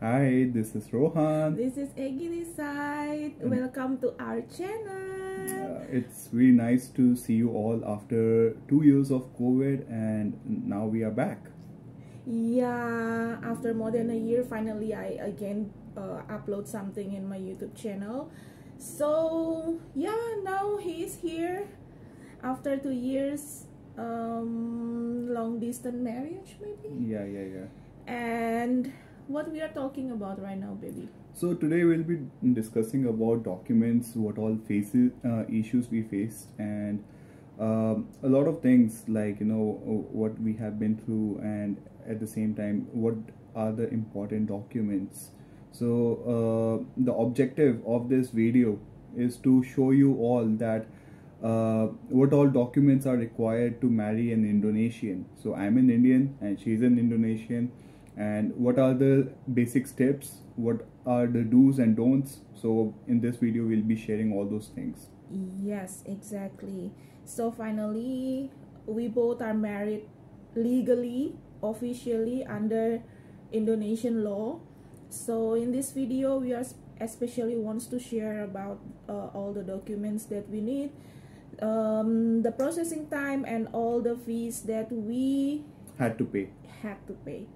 Hi, this is Rohan. This is Egi this side. Welcome to our channel. Uh, it's really nice to see you all after two years of COVID, and now we are back. Yeah, after more than a year, finally I again uh, upload something in my YouTube channel. So yeah, now he is here after two years um long distance marriage maybe Yeah, yeah, yeah. and what we are talking about right now baby So today we'll be discussing about documents, what all faces uh, issues we faced, and um, a lot of things like you know what we have been through, and at the same time what are the important documents. So uh, the objective of this video is to show you all that uh, what all documents are required to marry an Indonesian. So I'm an Indian and she's an Indonesian. And what are the basic steps? What are the do's and don'ts? So in this video, we'll be sharing all those things. yes exactly so finally we both are married legally officially under indonesian law so in this video we are especially wants to share about uh, all the documents that we need um, the processing time and all the fees that we Had to pay. had to pay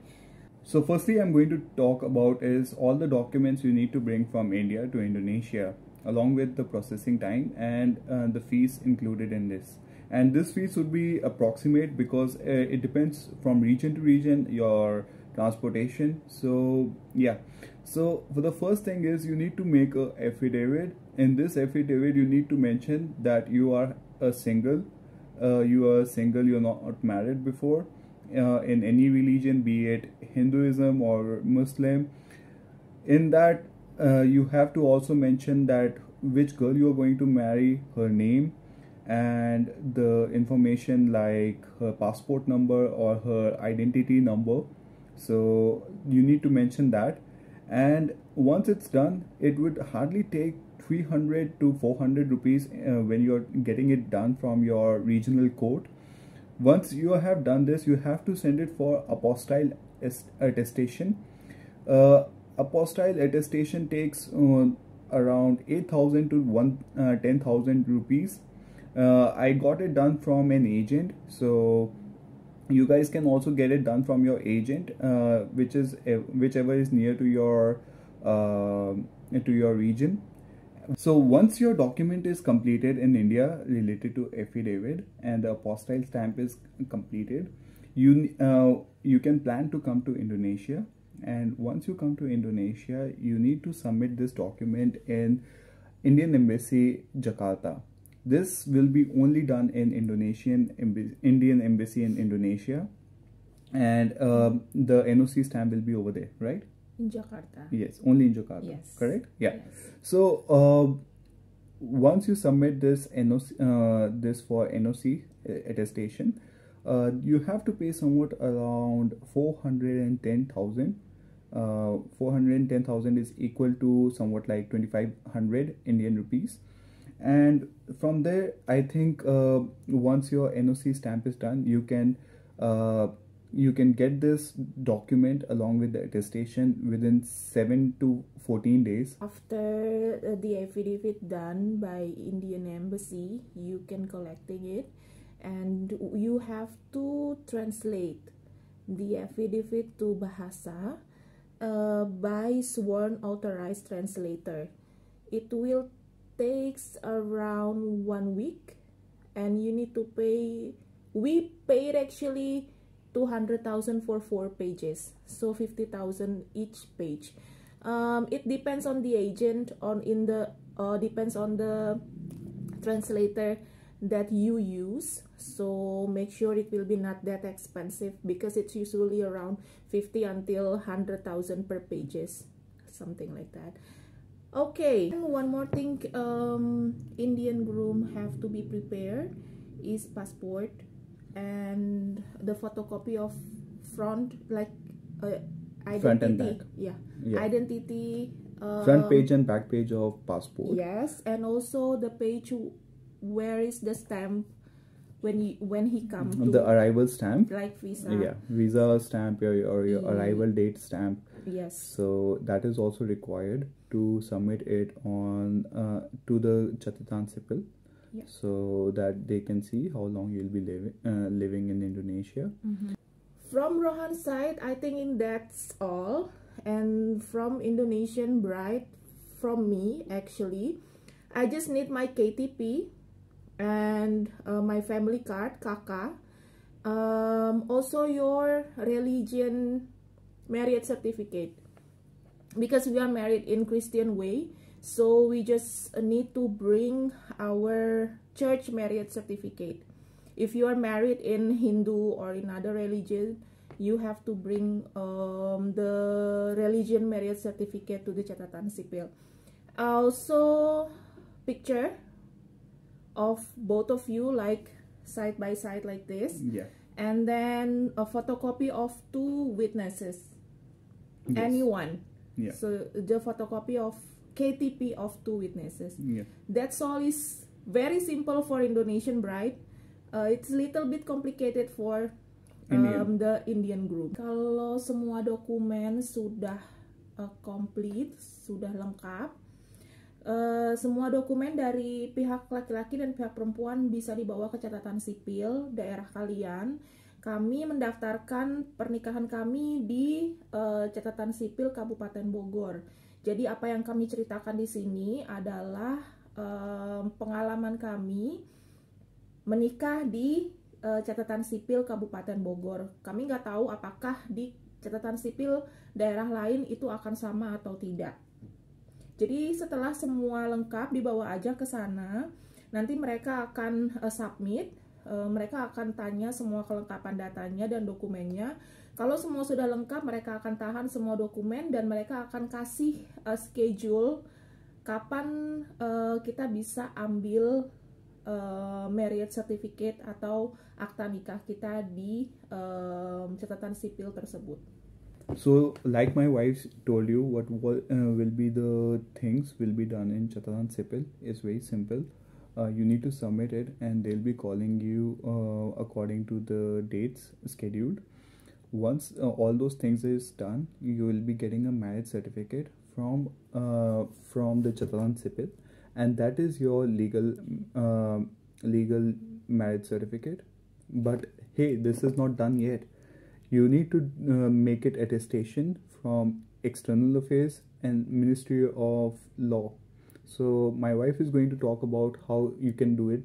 So firstly, I'm going to talk about is all the documents you need to bring from India to Indonesia, along with the processing time and uh, the fees included in this. And this fees would be approximate because uh, it depends from region to region your transportation. So yeah. So for the first thing is you need to make a affidavit. In this affidavit, you need to mention that you are a single. Uh, you are single. You're not married before uh, in any religion, be it Hinduism or Muslim. In that, uh, you have to also mention that which girl you are going to marry, her name, and the information like her passport number or her identity number. So you need to mention that. And once it's done, it would hardly take 300 to 400 rupees uh, when you're getting it done from your regional court once you have done this you have to send it for apostille est- attestation. Uh, attestation takes uh, around 8000 to 1 uh, 10000 rupees. Uh, i got it done from an agent so you guys can also get it done from your agent uh, which is whichever is near to your uh, to your region so once your document is completed in India related to affidavit and the apostille stamp is completed, you uh, you can plan to come to Indonesia. And once you come to Indonesia, you need to submit this document in Indian Embassy, Jakarta. This will be only done in Indonesian Indian Embassy in Indonesia, and um, the NOC stamp will be over there, right? In jakarta Yes, only in Jakarta. Yes. Correct? Yeah. Yes. So uh, once you submit this NOC, uh, this for NOC attestation, uh, you have to pay somewhat around four hundred and ten thousand. Uh, 410,000 is equal to somewhat like 2500 Indian rupees and from there I think uh, once your NOC stamp is done you can uh, you can get this document along with the attestation within 7 to 14 days. After uh, the affidavit done by indian embassy you can collecting it. And you have to translate the affidavit to bahasa uh, by sworn authorized translator. It will takes around one week and you need to pay we paid actually 200,000 for four pages. So 50,000 each page. Um, it depends on the agent on in the uh, depends on the translator that you use. So make sure it will be not that expensive because it's usually around 50 until 100,000 per pages something like that. Okay and one more thing um, Indian groom have to be prepared is passport and the photocopy of front like uh, identity Front and back. yeah Yeah. identity um, front page and back page of passport yes and also the page where is the stamp when he when he come to the arrival stamp like visa. yeah visa stamp or, or your Yeah. arrival date stamp Yes. so that is also required to submit it on uh, to the Catatan Sipil Yeah. so that they can see how long you'll be living uh, living in Indonesia From Rohan's side, I think that's all. And from Indonesian bride, from me actually, I just need my KTP and uh, my family card, KK. Um, also your religion marriage certificate because we are married in Christian way. So we just need to bring our church marriage certificate if you are married in Hindu or in other religion, you have to bring um, the religion marriage certificate to the catatan sipil. Also, picture of both of you like side by side like this, yeah and then a photocopy of two witnesses, Yes. anyone. yeah So the photocopy of KTP of two witnesses. yeah That's all is very simple for Indonesian bride. Uh, it's little bit complicated for um, Indian. the Indian group. Kalau semua dokumen sudah uh, complete, sudah lengkap, uh, semua dokumen dari pihak laki-laki dan pihak perempuan bisa dibawa ke catatan sipil daerah kalian. Kami mendaftarkan pernikahan kami di uh, catatan sipil Kabupaten Bogor. Jadi apa yang kami ceritakan di sini adalah um, pengalaman kami menikah di uh, catatan sipil Kabupaten Bogor. Kami nggak tahu apakah di catatan sipil daerah lain itu akan sama atau tidak. Jadi setelah semua lengkap dibawa aja ke sana, nanti mereka akan uh, submit, mereka akan tanya semua kelengkapan datanya dan dokumennya. Kalau semua sudah lengkap, mereka akan tahan semua dokumen dan mereka akan kasih uh, schedule kapan uh, kita bisa ambil uh, marriage certificate atau akta nikah kita di um, catatan sipil tersebut. So, like my wife told you, what will, uh, will be the things will be done in Catatan Sipil is very simple. Uh, you need to submit it, and they'll be calling you uh, according to the dates scheduled. Once uh, all those things is done, you will be getting a marriage certificate from uh, from the Catatan Sipil, and that is your legal um legal marriage certificate. But hey, this is not done yet you need to uh, make it attestation from external affairs and ministry of law so my wife is going to talk about how you can do it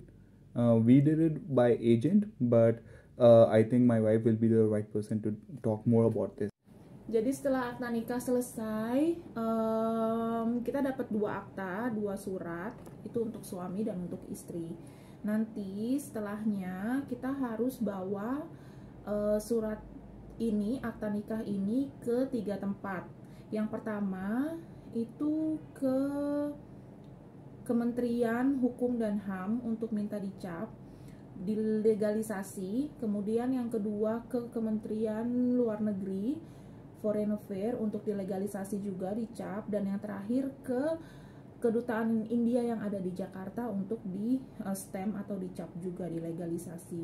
uh, we did it by agent but uh, i think my wife will be the right person to talk more about this Jadi setelah akta nikah selesai, em, kita dapat dua akta, dua surat, itu untuk suami dan untuk istri. Nanti setelahnya kita harus bawa eh, surat ini, akta nikah ini ke tiga tempat. Yang pertama itu ke Kementerian Hukum dan HAM untuk minta dicap dilegalisasi, kemudian yang kedua ke Kementerian Luar Negeri Foreign Affair untuk dilegalisasi juga dicap dan yang terakhir ke kedutaan India yang ada di Jakarta untuk di uh, stem atau dicap juga dilegalisasi.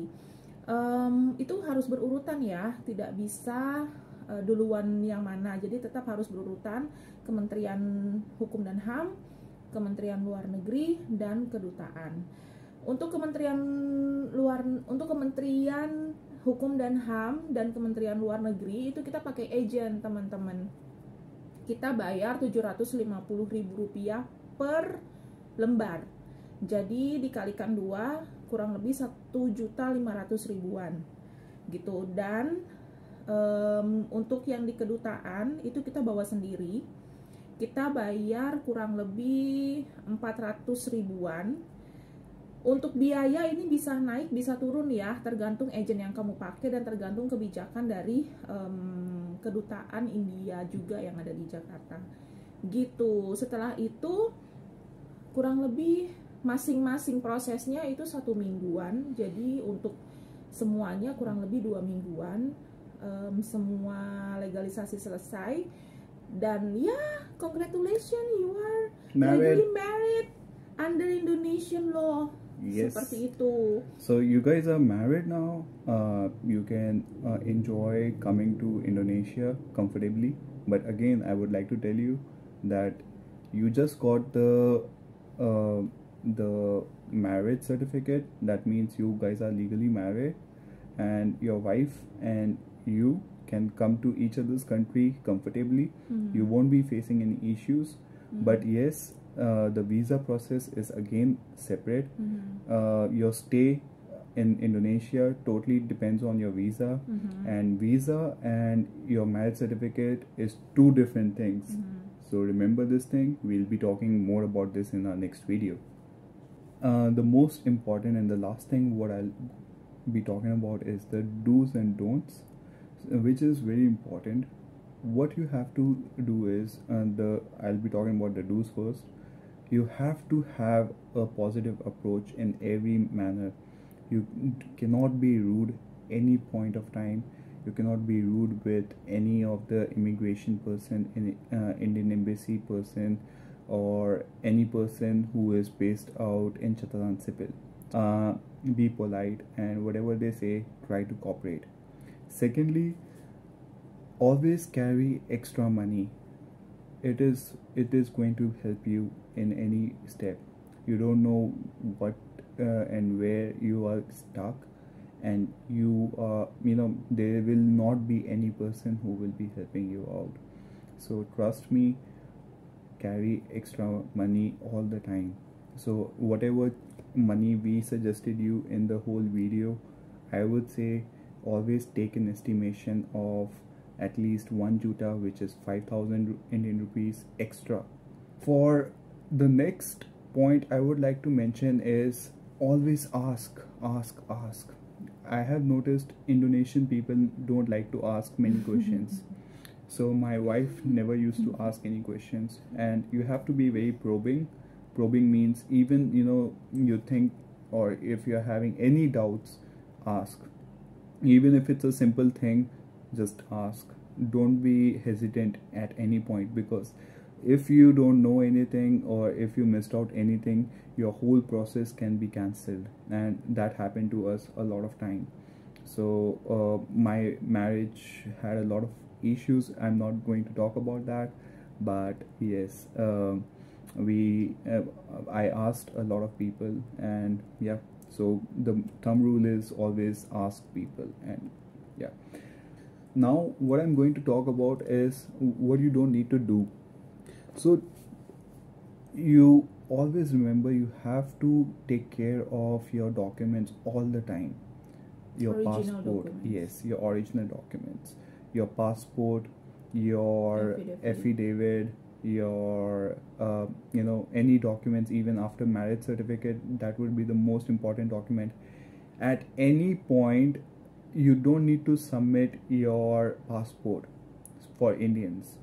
Em, itu harus berurutan ya, tidak bisa uh, duluan yang mana. Jadi tetap harus berurutan Kementerian Hukum dan HAM, Kementerian Luar Negeri dan kedutaan. Untuk Kementerian Luar untuk Kementerian Hukum dan HAM dan Kementerian Luar Negeri itu kita pakai agent, teman-teman. Kita bayar Rp750.000 per lembar. Jadi dikalikan dua kurang lebih 1.500 ribuan gitu dan em, untuk yang di kedutaan itu kita bawa sendiri kita bayar kurang lebih 400 ribuan. Untuk biaya ini bisa naik bisa turun ya tergantung agent yang kamu pakai dan tergantung kebijakan dari em, kedutaan India juga yang ada di Jakarta. Gitu. Setelah itu kurang lebih masing-masing prosesnya itu satu mingguan. Jadi untuk semuanya kurang lebih dua mingguan. Em, semua legalisasi selesai dan ya congratulations you are Married. legally married under Indonesian law Yes. seperti itu So you guys are married now. Uh, you can uh, enjoy coming to Indonesia comfortably. But again, I would like to tell you that you just got the uh, the marriage certificate. That means you guys are legally married, and your wife and you can come to each other's country comfortably. You won't be facing any issues. But yes, uh, the visa process is again separate. Uh, your stay in Indonesia totally depends on your visa, and visa and your marriage certificate is two different things. So remember this thing. We'll be talking more about this in our next video. Uh, the most important and the last thing what I'll be talking about is the do's and don'ts, which is very important. What you have to do is, and the I'll be talking about the do's first. You have to have a positive approach in every manner. You cannot be rude any point of time. You cannot be rude with any of the immigration person, in uh, Indian embassy person, or any person who is based out in Catatan Sipil. Uh, be polite and whatever they say, try to cooperate. Secondly, always carry extra money. It is it is going to help you in any step. You don't know what uh, and where you are stuck, and you uh, you know there will not be any person who will be helping you out. So trust me, carry extra money all the time so whatever money we suggested you in the whole video i would say always take an estimation of at least one juta which is 5000 indian rupees extra. For the next point i would like to mention is always ask ask ask. I have noticed indonesian people don't like to ask many questions. So my wife never used to ask any questions. And you have to be very probing. Probing means even you know you think or if you're having any doubts ask even if it's a simple thing just ask. Don't be hesitant at any point because if you don't know anything or if you missed out anything your whole process can be cancelled. And that happened to us a lot of time. So uh, my marriage had a lot of issues. I'm not going to talk about that. But yes um we uh, i asked a lot of people and yeah so the thumb rule is always ask people and yeah. Now what i'm going to talk about is what you don't need to do. So you always remember you have to take care of your documents all the time. Your Original passport. documents. yes your original documents. Your passport your Affidavit. affidavit your uh, you know any documents even after marriage certificate that would be the most important document. At any point you don't need to submit your passport for indians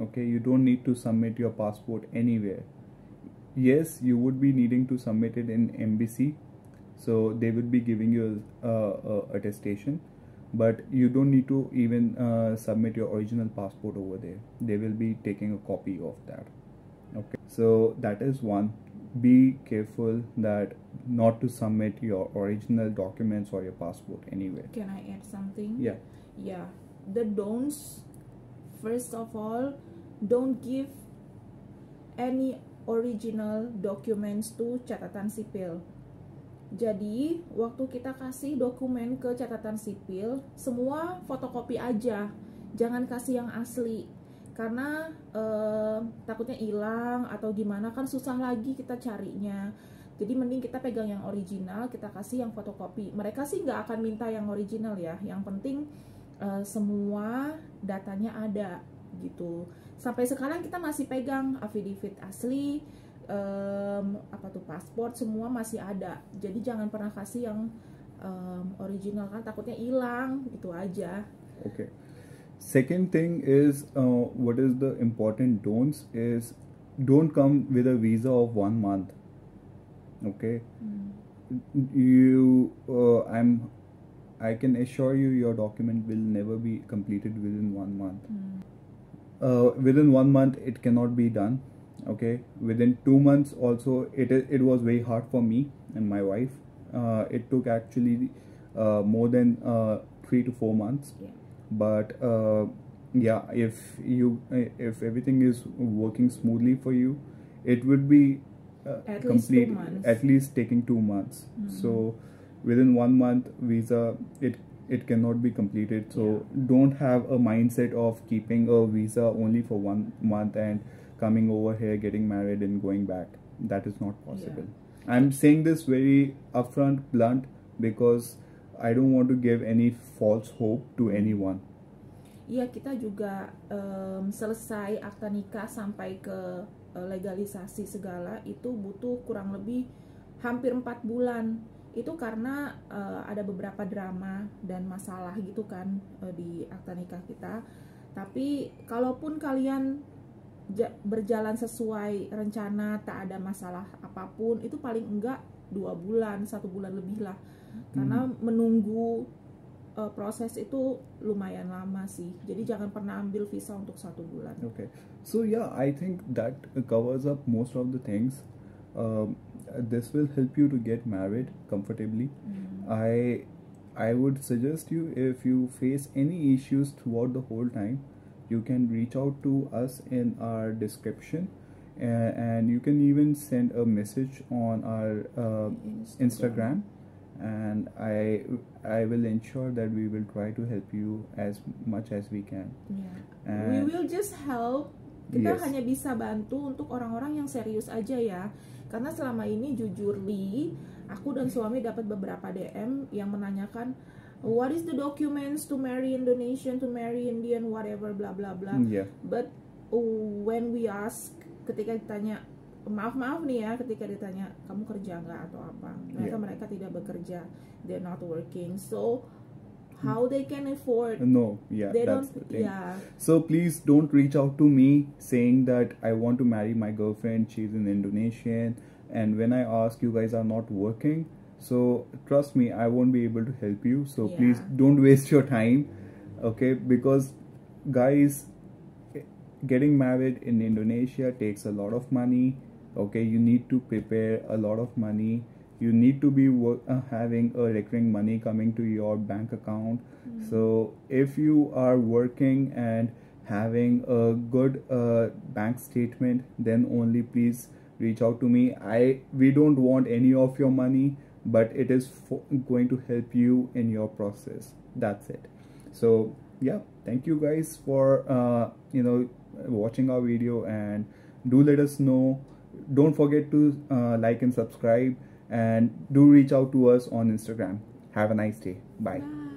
okay? You don't need to submit your passport anywhere. Yes you would be needing to submit it in embassy so they would be giving you a, a, a attestation but you don't need to even uh, submit your original passport over there. They will be taking a copy of that. Okay. So that is one. Be careful that not to submit your original documents or your passport anywhere. Can i add something? Yeah. Yeah. The don'ts first of all don't give any original documents to catatan sipil jadi waktu kita kasih dokumen ke catatan sipil semua fotokopi aja. Jangan kasih yang asli. Karena eh, takutnya hilang atau gimana kan susah lagi kita carinya. Jadi mending kita pegang yang original kita kasih yang fotokopi. Mereka sih nggak akan minta yang original ya. Yang penting eh, semua datanya ada gitu. Sampai sekarang kita masih pegang affidavit asli em, apa tuh paspor semua masih ada. Jadi jangan pernah kasih yang em, original kan takutnya hilang itu aja. Okay. Second thing is uh, what is the important don'ts is don't come with a visa of one month. Okay? You uh, i'm i can assure you your document will never be completed within one month. Uh, within one month it cannot be done okay within two months also it it was very hard for me and my wife uh, it took actually uh, more than uh, three to four months yeah. but uh, yeah if you if everything is working smoothly for you it would be uh, At least two months. at least taking two months Mhm. so within one month visa it it cannot be completed so don't have a mindset of keeping a visa only for one month and coming over here getting married and going back. That is not possible. I'm saying this very upfront blunt because i don't want to give any false hope to anyone. Iya kita juga em, selesai akta nikah sampai ke eh, legalisasi segala itu butuh kurang lebih hampir empat bulan. Itu karena eh, ada beberapa drama dan masalah gitu kan eh, di akta nikah kita. Tapi kalaupun kalian berjalan sesuai rencana tak ada masalah apa pun itu paling enggak dua bulan satu bulan lebih lah karena menunggu uh, proses itu lumayan lama sih jadi jangan pernah ambil visa untuk satu bulan Okay. So yeah, I think that covers up most of the things. Um, this will help you to get married comfortably. I I would suggest you if you face any issues throughout the whole time, you can reach out to us in our description, uh, and you can even send a message on our uh, Instagram, and I I will ensure that we will try to help you as much as we can. We And will just help kita Yes. hanya bisa bantu untuk orang-orang yang serius aja ya karena selama ini jujur li aku dan suami dapat beberapa DM yang menanyakan what is the documents to marry Indonesian to marry Indian whatever blah blah blah. Mm, yeah. But uh, when we ask, ketika ditanya, maaf maaf nih ya, ketika ditanya kamu kerja nggak atau apa, mereka Yeah. mereka tidak bekerja, they're not working, so how they can afford? No, yeah, they that's don't, the thing. yeah, So please don't reach out to me saying that I want to marry my girlfriend, she's an Indonesian, and when I ask you guys are not working, so trust me, I won't be able to help you. So please don't waste your time, okay? Because guys, getting married in Indonesia takes a lot of money. Okay, you need to prepare a lot of money. You need to be wo- uh, having a recurring money coming to your bank account. So if you are working and having a good uh, bank statement, then only please reach out to me. I we don't want any of your money, but it is going to help you in your process. That's it. So yeah, thank you guys for uh, you know watching our video and do let us know. Don't forget to uh, like and subscribe and do reach out to us on Instagram. Have a nice day. Bye. Bye.